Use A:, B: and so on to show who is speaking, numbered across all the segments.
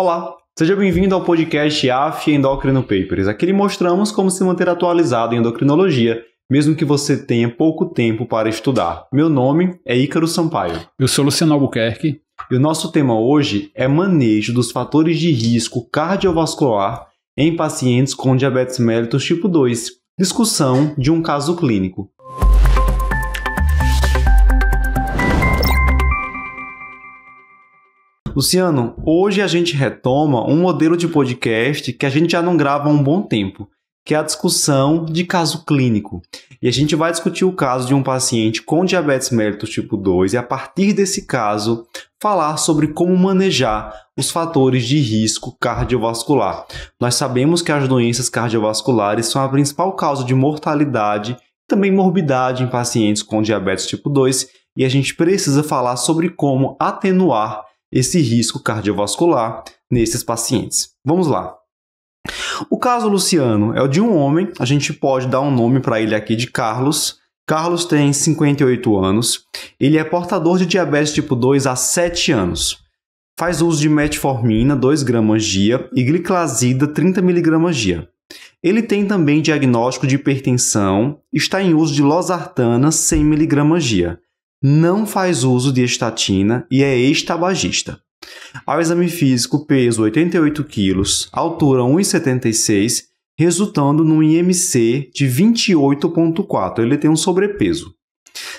A: Olá, seja bem-vindo ao podcast AF Endocrino Papers. Aqui lhe mostramos como se manter atualizado em endocrinologia, mesmo que você tenha pouco tempo para estudar. Meu nome é Ícaro Sampaio.
B: Eu sou Luciano Albuquerque.
A: E o nosso tema hoje é manejo dos fatores de risco cardiovascular em pacientes com diabetes mellitus tipo 2. Discussão de um caso clínico. Luciano, hoje a gente retoma um modelo de podcast que a gente já não grava há um bom tempo, que é a discussão de caso clínico. E a gente vai discutir o caso de um paciente com diabetes mellitus tipo 2 e a partir desse caso falar sobre como manejar os fatores de risco cardiovascular. Nós sabemos que as doenças cardiovasculares são a principal causa de mortalidade também morbidade em pacientes com diabetes tipo 2 e a gente precisa falar sobre como atenuar esse risco cardiovascular nesses pacientes. Vamos lá. O caso Luciano é o de um homem, a gente pode dar um nome para ele aqui de Carlos. Carlos tem 58 anos, ele é portador de diabetes tipo 2 há 7 anos. Faz uso de metformina 2 gramas dia e gliclazida 30 mg dia. Ele tem também diagnóstico de hipertensão, está em uso de losartana 100 mg dia não faz uso de estatina e é ex-tabagista. Ao exame físico, peso 88 kg, altura 1,76, resultando num IMC de 28,4. Ele tem um sobrepeso.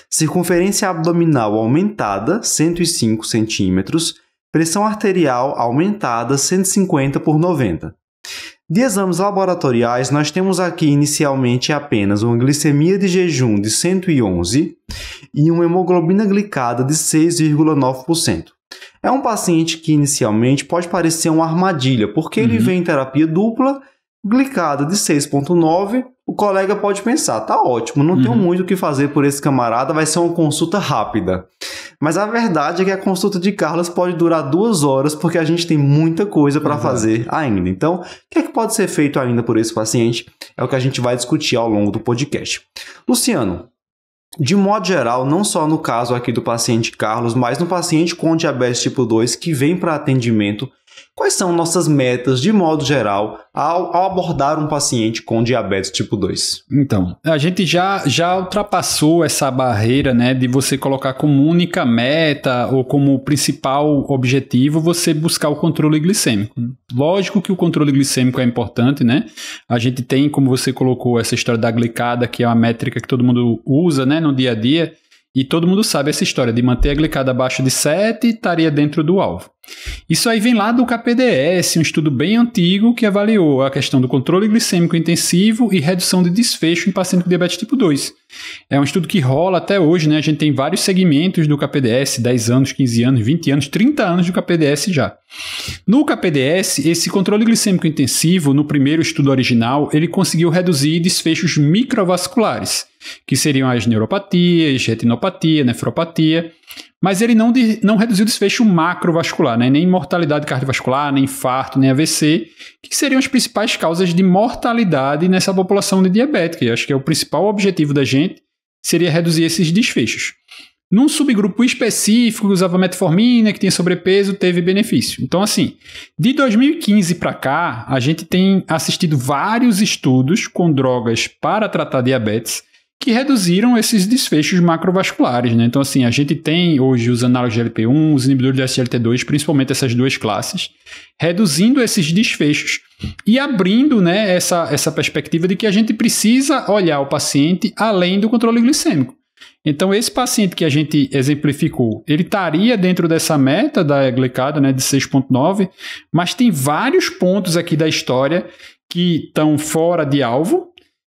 A: Circunferência abdominal aumentada, 105 centímetros. Pressão arterial aumentada, 150 por 90. De exames laboratoriais, nós temos aqui inicialmente apenas uma glicemia de jejum de 111 e uma hemoglobina glicada de 6,9%. É um paciente que inicialmente pode parecer uma armadilha, porque uhum. ele vem em terapia dupla, glicada de 6,9. O colega pode pensar, tá ótimo, não uhum. tenho muito o que fazer por esse camarada, vai ser uma consulta rápida. Mas a verdade é que a consulta de Carlos pode durar duas horas porque a gente tem muita coisa para fazer ainda. Então, o que é que pode ser feito ainda por esse paciente? É o que a gente vai discutir ao longo do podcast. Luciano, de modo geral, não só no caso aqui do paciente Carlos, mas no paciente com diabetes tipo 2 que vem para atendimento Quais são nossas metas, de modo geral, ao, ao, abordar um paciente com diabetes tipo 2?
B: Então, a gente já, já ultrapassou essa barreira né, de você colocar como única meta ou como principal objetivo você buscar o controle glicêmico. Lógico que o controle glicêmico é importante, né? A gente tem, como você colocou, essa história da glicada, que é uma métrica que todo mundo usa né, no dia a dia. E todo mundo sabe essa história de manter a glicada abaixo de 7 estaria dentro do alvo. Isso aí vem lá do KPDS, um estudo bem antigo que avaliou a questão do controle glicêmico intensivo e redução de desfecho em paciente com diabetes tipo 2. É um estudo que rola até hoje, né? A gente tem vários segmentos do KPDS, 10 anos, 15 anos, 20 anos, 30 anos do KPDS já. No KPDS, esse controle glicêmico intensivo, no primeiro estudo original, ele conseguiu reduzir desfechos microvasculares que seriam as neuropatias, retinopatia, nefropatia, mas ele não, de, não reduziu o desfecho macrovascular, né? nem mortalidade cardiovascular, nem infarto, nem AVC, que seriam as principais causas de mortalidade nessa população de diabética. E acho que é o principal objetivo da gente seria reduzir esses desfechos. Num subgrupo específico que usava metformina, que tinha sobrepeso, teve benefício. Então, assim, de 2015 para cá, a gente tem assistido vários estudos com drogas para tratar diabetes que reduziram esses desfechos macrovasculares. Né? Então, assim, a gente tem hoje os análogos de LP1, os inibidores de SGLT2, principalmente essas duas classes, reduzindo esses desfechos e abrindo né, essa, essa perspectiva de que a gente precisa olhar o paciente além do controle glicêmico. Então, esse paciente que a gente exemplificou, ele estaria dentro dessa meta da glicada né, de 6,9, mas tem vários pontos aqui da história que estão fora de alvo,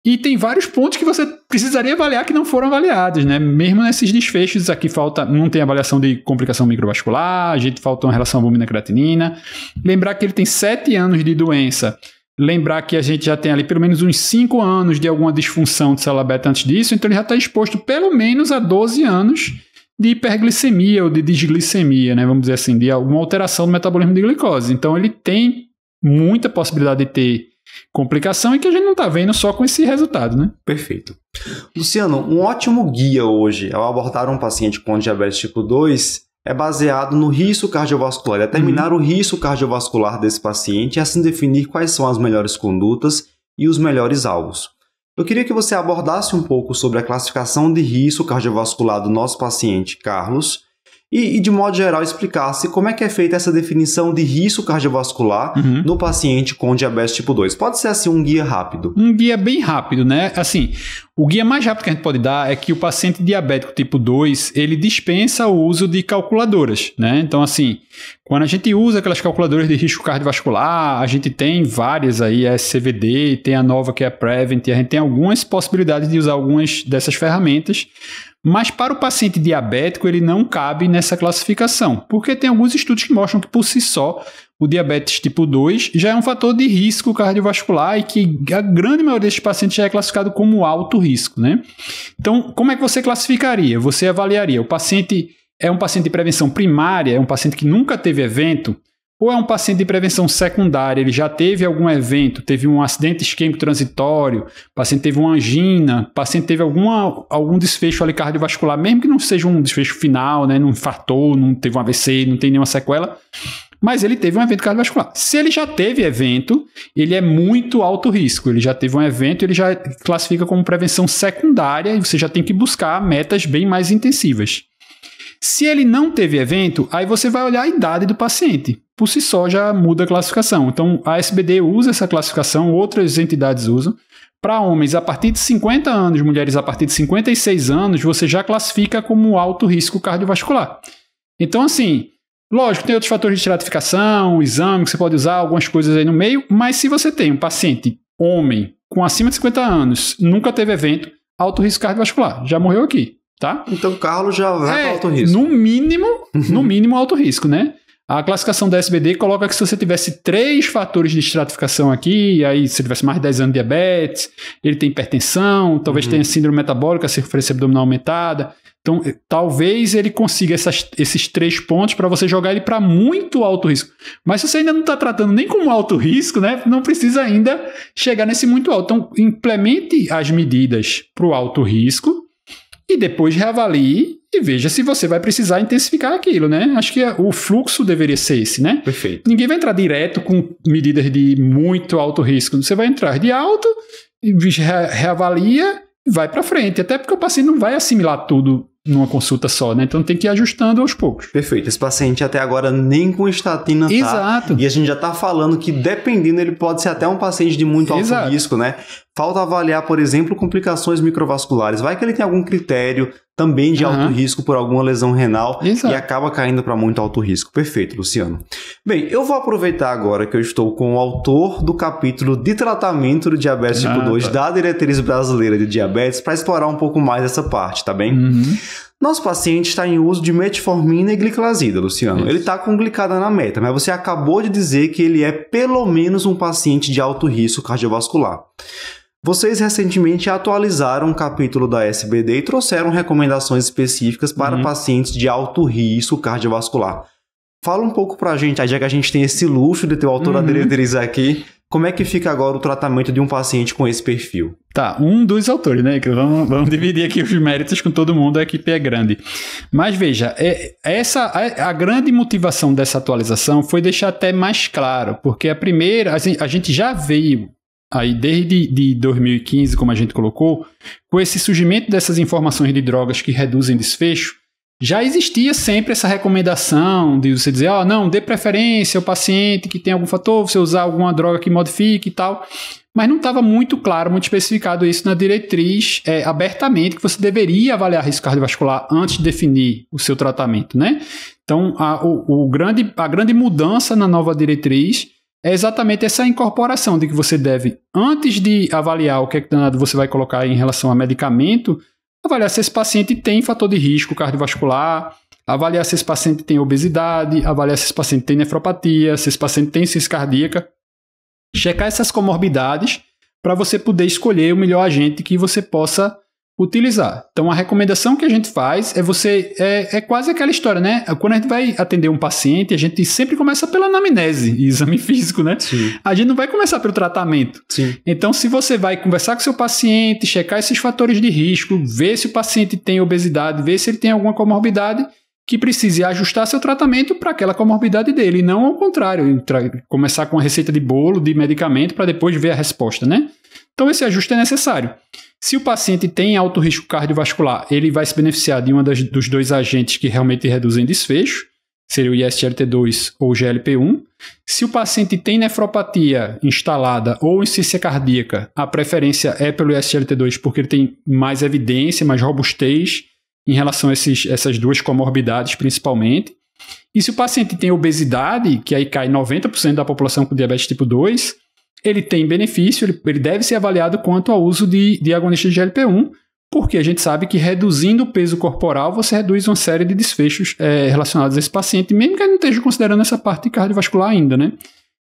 B: e tem vários pontos que você precisaria avaliar que não foram avaliados, né? Mesmo nesses desfechos aqui falta, não tem avaliação de complicação microvascular, a gente falta uma relação albumina-creatinina. Lembrar que ele tem 7 anos de doença. Lembrar que a gente já tem ali pelo menos uns 5 anos de alguma disfunção de célula beta antes disso, então ele já está exposto pelo menos a 12 anos de hiperglicemia ou de desglicemia, né? Vamos dizer assim, de alguma alteração do metabolismo de glicose. Então ele tem muita possibilidade de ter complicação e que a gente não está vendo só com esse resultado, né?
A: Perfeito. Luciano, um ótimo guia hoje ao abordar um paciente com diabetes tipo 2 é baseado no risco cardiovascular, determinar uhum. o risco cardiovascular desse paciente e assim definir quais são as melhores condutas e os melhores alvos. Eu queria que você abordasse um pouco sobre a classificação de risco cardiovascular do nosso paciente Carlos e, e, de modo geral, explicasse como é que é feita essa definição de risco cardiovascular uhum. no paciente com diabetes tipo 2. Pode ser, assim, um guia rápido.
B: Um guia bem rápido, né? Assim, o guia mais rápido que a gente pode dar é que o paciente diabético tipo 2, ele dispensa o uso de calculadoras, né? Então, assim, quando a gente usa aquelas calculadoras de risco cardiovascular, a gente tem várias aí, a SCVD, tem a nova que é a Prevent, a gente tem algumas possibilidades de usar algumas dessas ferramentas, mas para o paciente diabético, ele não cabe nessa classificação, porque tem alguns estudos que mostram que por si só o diabetes tipo 2 já é um fator de risco cardiovascular e que a grande maioria desses pacientes já é classificado como alto risco, né? Então, como é que você classificaria? Você avaliaria o paciente é um paciente de prevenção primária, é um paciente que nunca teve evento, ou é um paciente de prevenção secundária, ele já teve algum evento, teve um acidente isquêmico transitório, paciente teve uma angina, paciente teve alguma, algum desfecho ali cardiovascular, mesmo que não seja um desfecho final, né, não infartou, não teve um AVC, não tem nenhuma sequela, mas ele teve um evento cardiovascular. Se ele já teve evento, ele é muito alto risco. Ele já teve um evento, ele já classifica como prevenção secundária e você já tem que buscar metas bem mais intensivas. Se ele não teve evento, aí você vai olhar a idade do paciente. Por si só já muda a classificação. Então a SBD usa essa classificação, outras entidades usam. Para homens a partir de 50 anos, mulheres a partir de 56 anos, você já classifica como alto risco cardiovascular. Então, assim, lógico, tem outros fatores de estratificação, exame que você pode usar, algumas coisas aí no meio, mas se você tem um paciente homem com acima de 50 anos, nunca teve evento, alto risco cardiovascular, já morreu aqui tá?
A: Então Carlos já vai é, para alto risco.
B: No mínimo, no mínimo alto risco, né? A classificação da SBD coloca que se você tivesse três fatores de estratificação aqui, aí se tivesse mais de 10 anos de diabetes, ele tem hipertensão, talvez uhum. tenha síndrome metabólica, circunferência abdominal aumentada. Então, eh, talvez ele consiga essas, esses três pontos para você jogar ele para muito alto risco. Mas se você ainda não está tratando nem como alto risco, né, não precisa ainda chegar nesse muito alto. Então, implemente as medidas para o alto risco e depois reavalie e veja se você vai precisar intensificar aquilo, né? Acho que o fluxo deveria ser esse, né?
A: Perfeito.
B: Ninguém vai entrar direto com medidas de muito alto risco. Você vai entrar de alto, reavalia e vai para frente. Até porque o paciente não vai assimilar tudo numa consulta só, né? Então tem que ir ajustando aos poucos.
A: Perfeito. Esse paciente até agora nem com estatina tá.
B: Exato.
A: E a gente já tá falando que dependendo ele pode ser até um paciente de muito alto Exato. risco, né? Falta avaliar, por exemplo, complicações microvasculares. Vai que ele tem algum critério também de uhum. alto risco por alguma lesão renal Exato. e acaba caindo para muito alto risco. Perfeito, Luciano. Bem, eu vou aproveitar agora que eu estou com o autor do capítulo de tratamento do diabetes tipo 2 tá. da Diretriz Brasileira de Diabetes para explorar um pouco mais essa parte, tá bem? Uhum. Nosso paciente está em uso de metformina e gliclazida, Luciano. Isso. Ele está com glicada na meta, mas você acabou de dizer que ele é pelo menos um paciente de alto risco cardiovascular. Vocês recentemente atualizaram um capítulo da SBD e trouxeram recomendações específicas para uhum. pacientes de alto risco cardiovascular. Fala um pouco para a gente, já que a gente tem esse luxo de ter o autor uhum. aqui, como é que fica agora o tratamento de um paciente com esse perfil?
B: Tá, um dos autores, né? Vamos, vamos dividir aqui os méritos com todo mundo, a equipe é grande. Mas veja, é, essa a, a, grande motivação dessa atualização foi deixar até mais claro, porque a primeira, a gente já veio aí desde de 2015, como a gente colocou, com esse surgimento dessas informações de drogas que reduzem desfecho, já existia sempre essa recomendação de você dizer, oh, não, dê preferência ao paciente que tem algum fator, você usar alguma droga que modifique e tal. Mas não estava muito claro, muito especificado isso na diretriz é, abertamente, que você deveria avaliar risco cardiovascular antes de definir o seu tratamento, né? Então, a, o, o grande, a grande mudança na nova diretriz é exatamente essa incorporação de que você deve, antes de avaliar o que é que danado você vai colocar em relação a medicamento, avaliar se esse paciente tem fator de risco cardiovascular, avaliar se esse paciente tem obesidade, avaliar se esse paciente tem nefropatia, se esse paciente tem ciência cardíaca. Checar essas comorbidades para você poder escolher o melhor agente que você possa utilizar. Então a recomendação que a gente faz é você é, é quase aquela história, né? Quando a gente vai atender um paciente, a gente sempre começa pela anamnese, exame físico, né? Sim. A gente não vai começar pelo tratamento.
A: Sim.
B: Então se você vai conversar com seu paciente, checar esses fatores de risco, ver se o paciente tem obesidade, ver se ele tem alguma comorbidade que precise ajustar seu tratamento para aquela comorbidade dele, e não ao contrário, começar com a receita de bolo, de medicamento, para depois ver a resposta, né? Então esse ajuste é necessário. Se o paciente tem alto risco cardiovascular, ele vai se beneficiar de um dos dois agentes que realmente reduzem desfecho, seria o ISGLT2 ou o GLP-1. Se o paciente tem nefropatia instalada ou insuficiência cardíaca, a preferência é pelo ISGLT2 porque ele tem mais evidência, mais robustez em relação a esses, essas duas comorbidades principalmente. E se o paciente tem obesidade, que aí cai 90% da população com diabetes tipo 2, ele tem benefício, ele, ele deve ser avaliado quanto ao uso de, de agonistas de GLP-1, porque a gente sabe que reduzindo o peso corporal, você reduz uma série de desfechos é, relacionados a esse paciente, mesmo que ele não esteja considerando essa parte cardiovascular ainda, né?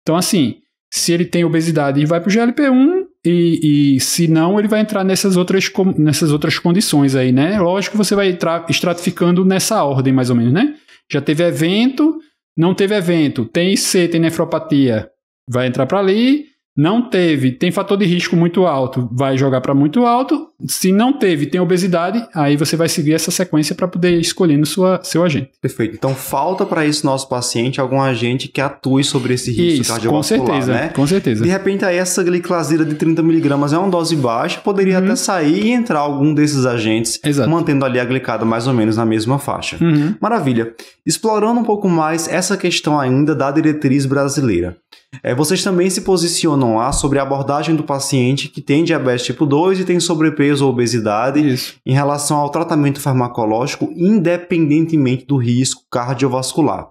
B: Então, assim, se ele tem obesidade, ele vai para o GLP-1 e, e, se não, ele vai entrar nessas outras, nessas outras condições aí, né? Lógico que você vai entrar estratificando nessa ordem, mais ou menos, né? Já teve evento, não teve evento, tem IC, tem nefropatia, vai entrar para ali, não teve, tem fator de risco muito alto, vai jogar para muito alto. Se não teve, tem obesidade, aí você vai seguir essa sequência para poder ir escolhendo sua, seu agente.
A: Perfeito. Então falta para esse nosso paciente algum agente que atue sobre esse risco
B: Isso,
A: cardiovascular,
B: com certeza,
A: né?
B: Com certeza.
A: De repente aí essa gliclazida de 30mg é uma dose baixa, poderia uhum. até sair e entrar algum desses agentes,
B: Exato.
A: mantendo ali a glicada mais ou menos na mesma faixa.
B: Uhum.
A: Maravilha. Explorando um pouco mais essa questão ainda da diretriz brasileira. É, vocês também se posicionam lá sobre a abordagem do paciente que tem diabetes tipo 2 e tem sobrepeso ou obesidade
B: Isso.
A: em relação ao tratamento farmacológico, independentemente do risco cardiovascular.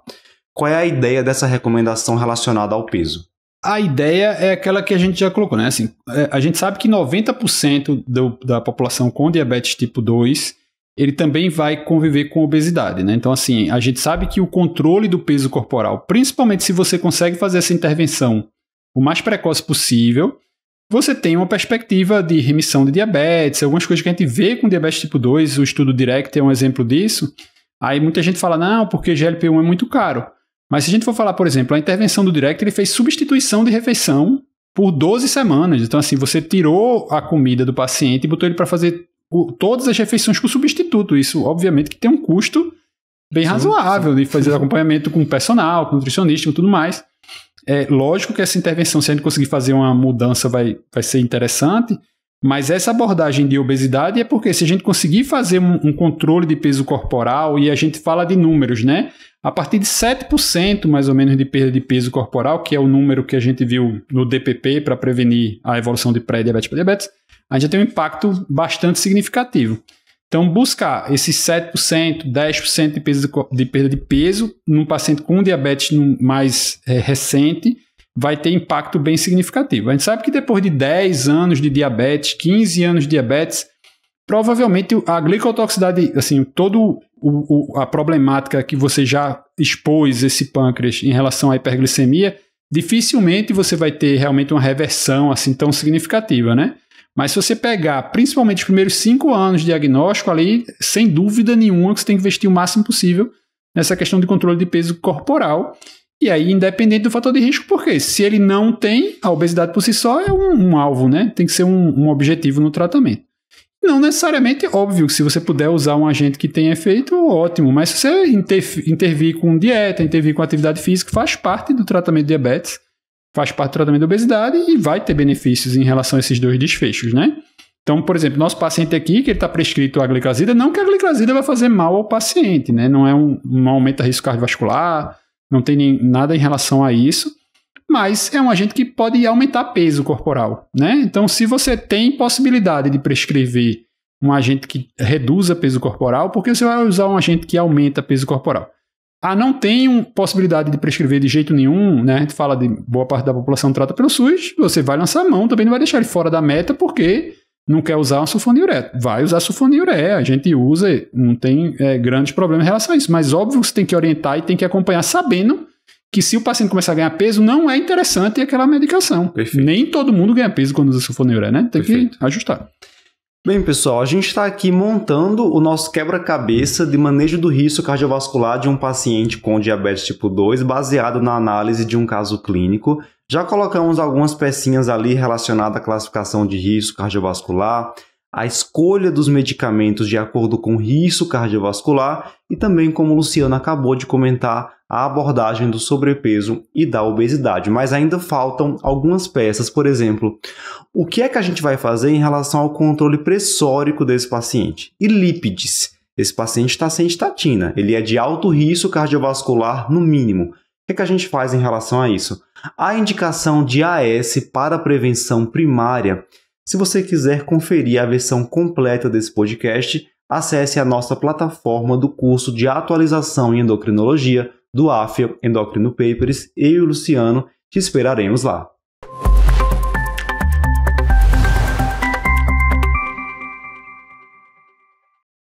A: Qual é a ideia dessa recomendação relacionada ao peso?
B: A ideia é aquela que a gente já colocou, né? Assim, é, a gente sabe que 90% do, da população com diabetes tipo 2 ele também vai conviver com obesidade, né? Então, assim, a gente sabe que o controle do peso corporal, principalmente se você consegue fazer essa intervenção o mais precoce possível, você tem uma perspectiva de remissão de diabetes, algumas coisas que a gente vê com diabetes tipo 2, o estudo Direct é um exemplo disso. Aí muita gente fala, não, porque GLP-1 é muito caro. Mas se a gente for falar, por exemplo, a intervenção do Direct, ele fez substituição de refeição por 12 semanas. Então, assim, você tirou a comida do paciente e botou ele para fazer o, todas as refeições com substituto. Isso, obviamente, que tem um custo bem sim, razoável sim. de fazer acompanhamento com personal, com nutricionista e tudo mais. É lógico que essa intervenção, se a gente conseguir fazer uma mudança, vai, vai ser interessante, mas essa abordagem de obesidade é porque se a gente conseguir fazer um, um, controle de peso corporal, e a gente fala de números, né? A partir de 7% mais ou menos de perda de peso corporal, que é o número que a gente viu no DPP para prevenir a evolução de pré-diabetes para diabetes, a gente tem um impacto bastante significativo. Então, buscar esses 7%, 10% de, peso, de perda de peso num paciente com diabetes mais é, recente vai ter impacto bem significativo. A gente sabe que depois de 10 anos de diabetes, 15 anos de diabetes, provavelmente a glicotoxicidade, assim, toda a problemática que você já expôs esse pâncreas em relação à hiperglicemia, dificilmente você vai ter realmente uma reversão assim tão significativa, né? Mas se você pegar principalmente os primeiros cinco anos de diagnóstico ali, sem dúvida nenhuma que você tem que investir o máximo possível nessa questão de controle de peso corporal. E aí, independente do fator de risco, porque se ele não tem, a obesidade por si só é um, um alvo, né? Tem que ser um, um objetivo no tratamento. Não necessariamente óbvio, se você puder usar um agente que tem efeito, ótimo. Mas se você intervir com dieta, intervir com atividade física, faz parte do tratamento de diabetes faz parte do tratamento da obesidade e vai ter benefícios em relação a esses dois desfechos, né? Então, por exemplo, nosso paciente aqui, que ele está prescrito a glicazida, não que a glicazida vai fazer mal ao paciente, né? Não é um, não aumenta risco cardiovascular, não tem nem, nada em relação a isso, mas é um agente que pode aumentar peso corporal, né? Então, se você tem possibilidade de prescrever um agente que reduza peso corporal, porque você vai usar um agente que aumenta peso corporal? Ah, não tem possibilidade de prescrever de jeito nenhum, né? A gente fala de boa parte da população trata pelo SUS, você vai lançar a mão, também não vai deixar ele fora da meta porque não quer usar uma sulfonilureia. Vai usar sulfonilureia, a gente usa, não tem é, grandes problemas em relação a isso. Mas óbvio que você tem que orientar e tem que acompanhar sabendo que se o paciente começar a ganhar peso, não é interessante aquela medicação.
A: Perfeito.
B: Nem todo mundo ganha peso quando usa sulfonilureia, né? Tem
A: Perfeito.
B: que ajustar.
A: Bem, pessoal, a gente está aqui montando o nosso quebra-cabeça de manejo do risco cardiovascular de um paciente com diabetes tipo 2, baseado na análise de um caso clínico. Já colocamos algumas pecinhas ali relacionadas à classificação de risco cardiovascular, a escolha dos medicamentos de acordo com o risco cardiovascular e também, como o Luciano acabou de comentar, a abordagem do sobrepeso e da obesidade. Mas ainda faltam algumas peças, por exemplo, o que é que a gente vai fazer em relação ao controle pressórico desse paciente? E lípides? Esse paciente está sem estatina, ele é de alto risco cardiovascular no mínimo. Que, que a gente faz em relação a isso? A indicação de AS para prevenção primária se você quiser conferir a versão completa desse podcast, acesse a nossa plataforma do curso de atualização em endocrinologia do AFIA Endocrino Papers. Eu e o Luciano te esperaremos lá.